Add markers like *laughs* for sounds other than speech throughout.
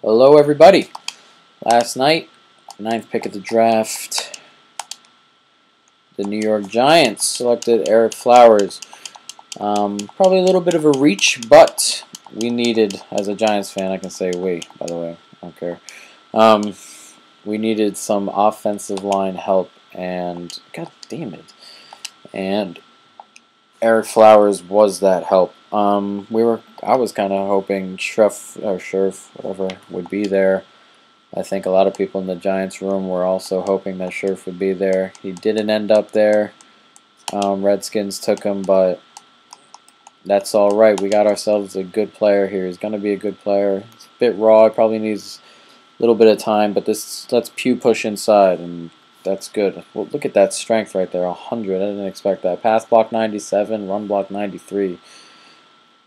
Hello, everybody. Last night, ninth pick of the draft, the New York Giants selected Ereck Flowers. Um, probably a little bit of a reach, but we needed, as a Giants fan, I can say, wait, by the way, I don't care. Um, we needed some offensive line help, and god damn it. And Ereck Flowers was that help. Um, we were, I was kind of hoping Scherff or Scherff, whatever, would be there. I think a lot of people in the Giants room were also hoping that Scherff would be there. He didn't end up there. Um, Redskins took him, but that's all right. We got ourselves a good player here. He's going to be a good player. It's a bit raw. He probably needs a little bit of time, but this lets Pugh push inside, and that's good. Well, look at that strength right there, 100. I didn't expect that. Pass block 97, run block 93.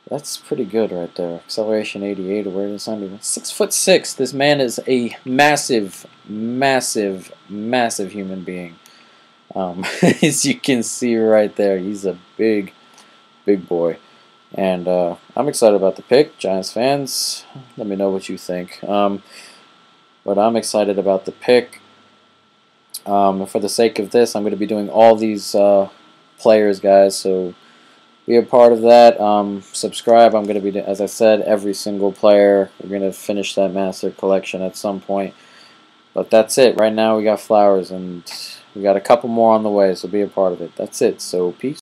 That's pretty good right there. Acceleration 88, awareness 91. Six foot six. This man is a massive, massive, massive human being. Um, *laughs* as you can see right there, he's a big, big boy. And uh, I'm excited about the pick. Giants fans, let me know what you think. Um, but I'm excited about the pick. Um, for the sake of this, I'm going to be doing all these uh, players, guys. So be a part of that. Um, subscribe. I'm going to be, as I said, every single player. We're going to finish that master collection at some point. But that's it. Right now we got flowers, and we got a couple more on the way, so be a part of it. That's it. So peace.